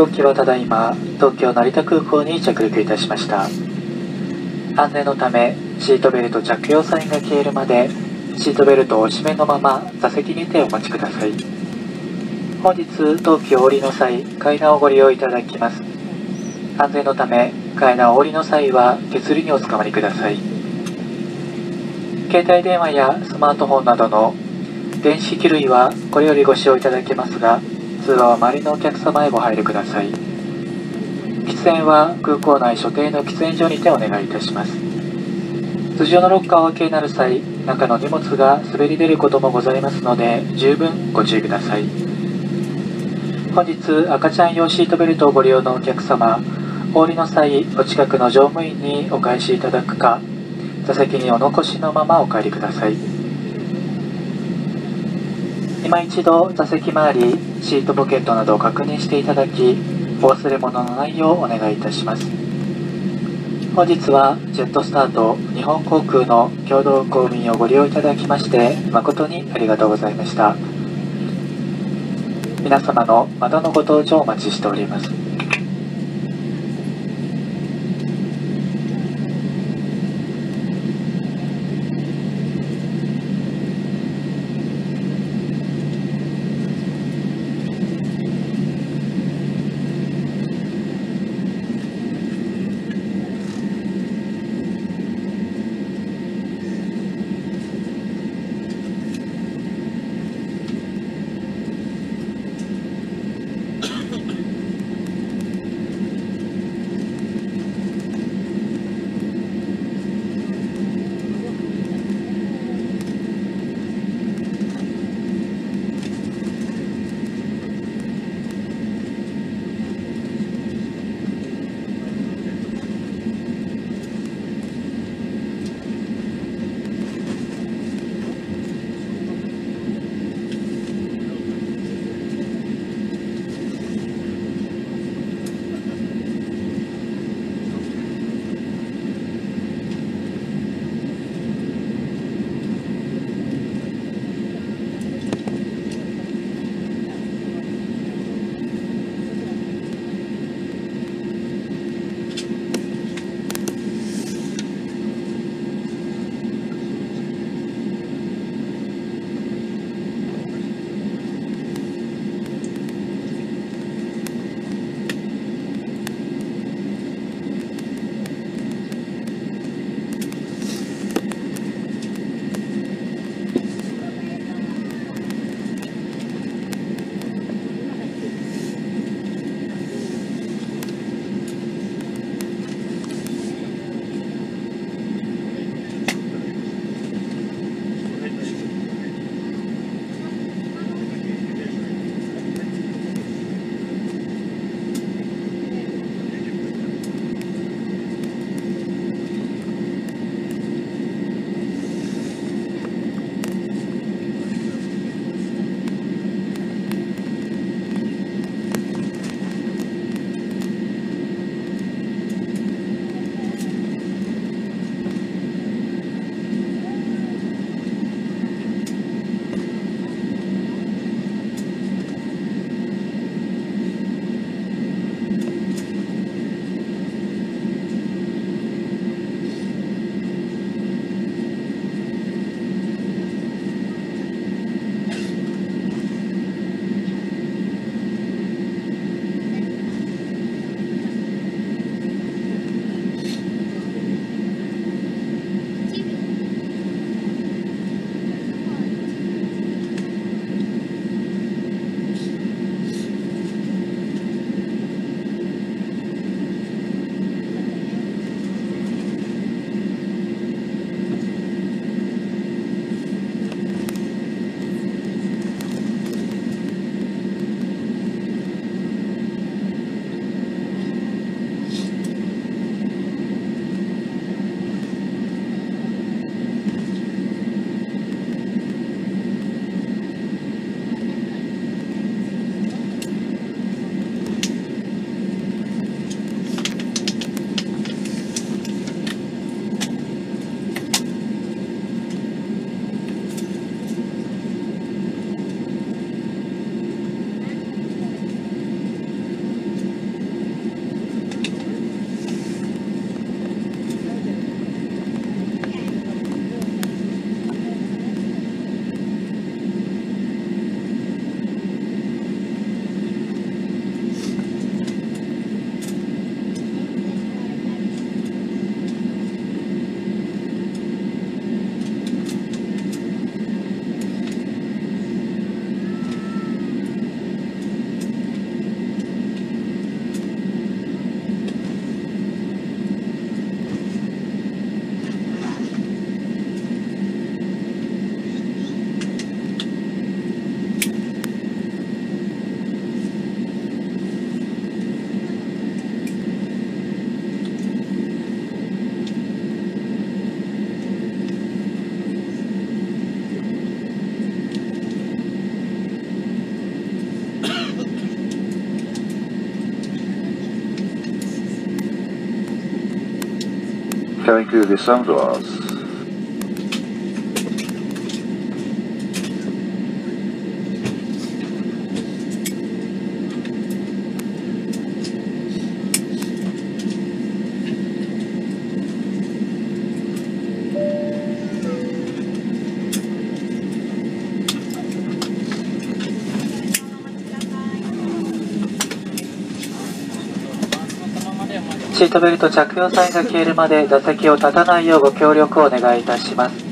当機はただいま東京成田空港に着陸いたしました。安全のためシートベルト着用サインが消えるまでシートベルトをお締めのまま座席にてお待ちください。本日当機お降りの際階段をご利用いただきます。安全のため階段をお降りの際は手すりにおつかまりください。携帯電話やスマートフォンなどの電子機類はこれよりご使用いただけますが通話は周りのお客様へご配慮ください。喫煙は空港内所定の喫煙所にてお願いいたします。通常のロッカーを開けになる際中の荷物が滑り出ることもございますので十分ご注意ください。本日赤ちゃん用シートベルトをご利用のお客様お降りの際お近くの乗務員にお返しいただくか座席にお残しのままお帰りください。今一度座席周りシートポケットなどを確認していただきお忘れ物のないようお願いいたします。本日はジェットスターと日本航空の共同公務をご利用いただきまして誠にありがとうございました。皆様のまたのご搭乗をお待ちしております。Going through the sunglasses. シートベルト着用サインが消えるまで座席を立たないようご協力をお願いいたします。